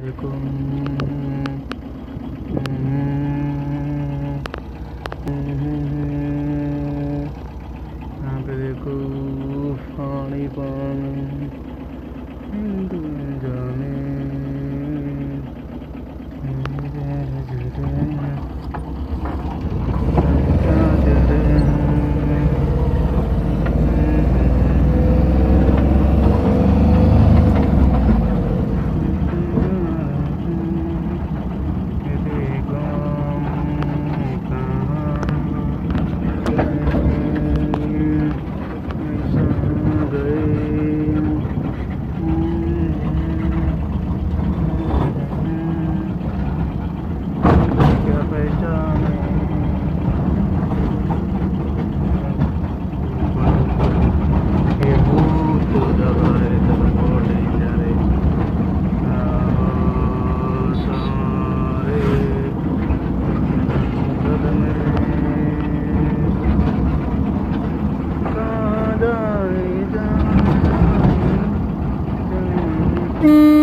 यहाँ पे देखो पानी पानी Mm-hmm.